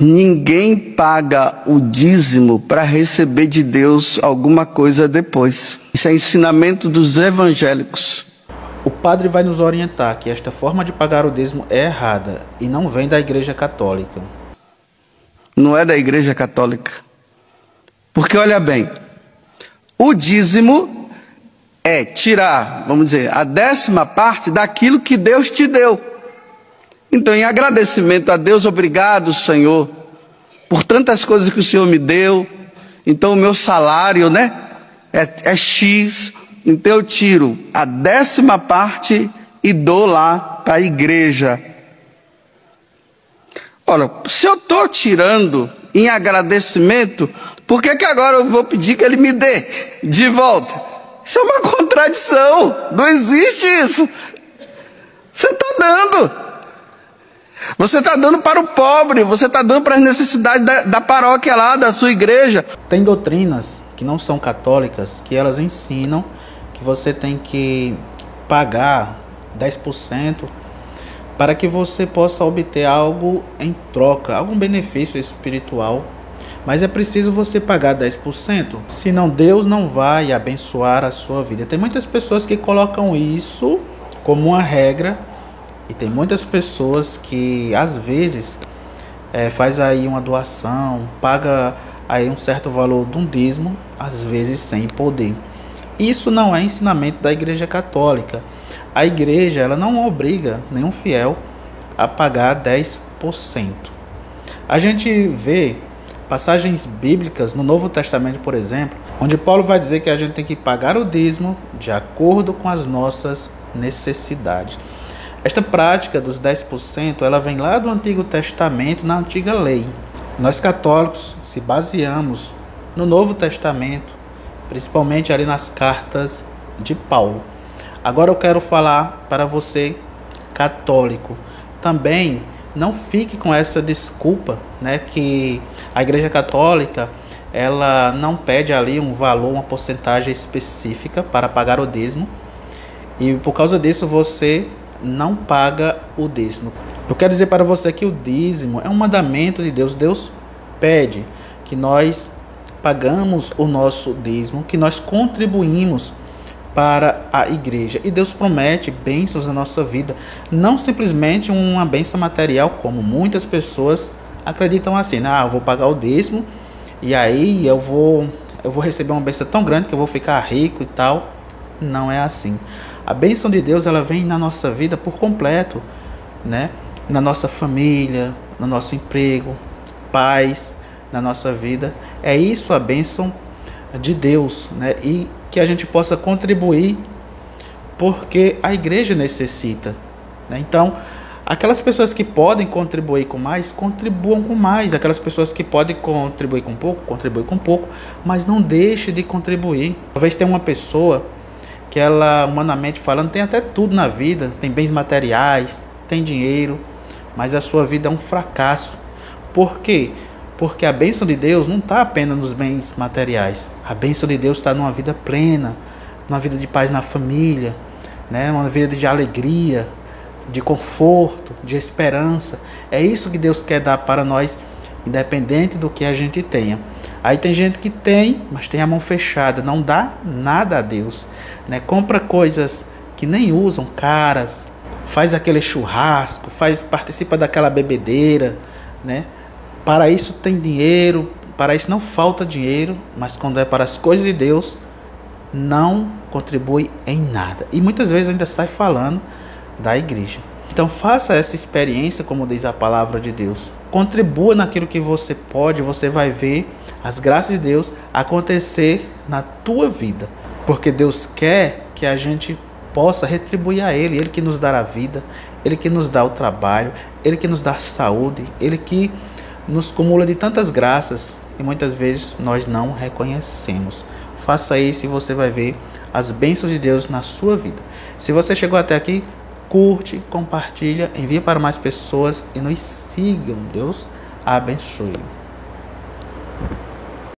Ninguém paga o dízimo para receber de Deus alguma coisa depois. Isso é ensinamento dos evangélicos. O padre vai nos orientar que esta forma de pagar o dízimo é errada e não vem da Igreja Católica. Não é da Igreja Católica. Porque olha bem, o dízimo é tirar, vamos dizer, a décima parte daquilo que Deus te deu. Então, em agradecimento a Deus, obrigado, Senhor, por tantas coisas que o Senhor me deu. Então, o meu salário, né, é, é X. Então, eu tiro a décima parte e dou lá para a igreja. Olha, se eu estou tirando em agradecimento, por que, que agora eu vou pedir que ele me dê de volta? Isso é uma contradição. Não existe isso. Você está dando. Você está dando para o pobre, você está dando para as necessidades da, da, paróquia lá, da sua igreja. Tem doutrinas que não são católicas que elas ensinam que você tem que pagar 10% para que você possa obter algo em troca, algum benefício espiritual. Mas é preciso você pagar 10%, senão Deus não vai abençoar a sua vida. Tem muitas pessoas que colocam isso como uma regra e tem muitas pessoas que às vezes é, faz aí uma doação, paga aí um certo valor de um dízimo, às vezes sem poder. Isso não é ensinamento da Igreja Católica. A igreja ela não obriga nenhum fiel a pagar 10%. A gente vê passagens bíblicas no Novo Testamento, por exemplo, onde Paulo vai dizer que a gente tem que pagar o dízimo de acordo com as nossas necessidades. Esta prática dos 10%, ela vem lá do Antigo Testamento, na antiga lei. Nós católicos se baseamos no Novo Testamento, principalmente ali nas cartas de Paulo. Agora eu quero falar para você católico, também não fique com essa desculpa, né, que a Igreja Católica ela não pede ali um valor, uma porcentagem específica para pagar o dízimo. E por causa disso você não paga o dízimo. Eu quero dizer para você que o dízimo é um mandamento de Deus. Deus pede que nós pagamos o nosso dízimo, que nós contribuímos para a igreja. E Deus promete bênçãos na nossa vida, não simplesmente uma bênção material, como muitas pessoas acreditam assim, né? ah, eu vou pagar o dízimo e aí eu vou eu vou receber uma bênção tão grande que eu vou ficar rico e tal. Não é assim. A bênção de Deus ela vem na nossa vida por completo, né? Na nossa família, no nosso emprego, paz na nossa vida. É isso a bênção de Deus, né? E que a gente possa contribuir porque a igreja necessita. Né? Então, aquelas pessoas que podem contribuir com mais, contribuam com mais. Aquelas pessoas que podem contribuir com pouco, contribuem com pouco, mas não deixe de contribuir. Talvez tenha uma pessoa que ela, humanamente falando, tem até tudo na vida, tem bens materiais, tem dinheiro, mas a sua vida é um fracasso. Por quê? Porque a bênção de Deus não está apenas nos bens materiais. A bênção de Deus está numa vida plena, numa vida de paz na família, né? uma vida de alegria, de conforto, de esperança. É isso que Deus quer dar para nós, independente do que a gente tenha. Aí tem gente que tem, mas tem a mão fechada, não dá nada a Deus, né? Compra coisas que nem usam, caras, faz aquele churrasco, faz participa daquela bebedeira, né? Para isso tem dinheiro, para isso não falta dinheiro, mas quando é para as coisas de Deus, não contribui em nada. E muitas vezes ainda sai falando da igreja. Então faça essa experiência, como diz a palavra de Deus. Contribua naquilo que você pode, você vai ver as graças de Deus acontecer na tua vida, porque Deus quer que a gente possa retribuir a Ele, Ele que nos dá a vida, Ele que nos dá o trabalho, Ele que nos dá saúde, Ele que nos cumula de tantas graças e muitas vezes nós não reconhecemos. Faça isso e você vai ver as bênçãos de Deus na sua vida. Se você chegou até aqui, curte, compartilha, envia para mais pessoas e nos sigam. Deus abençoe.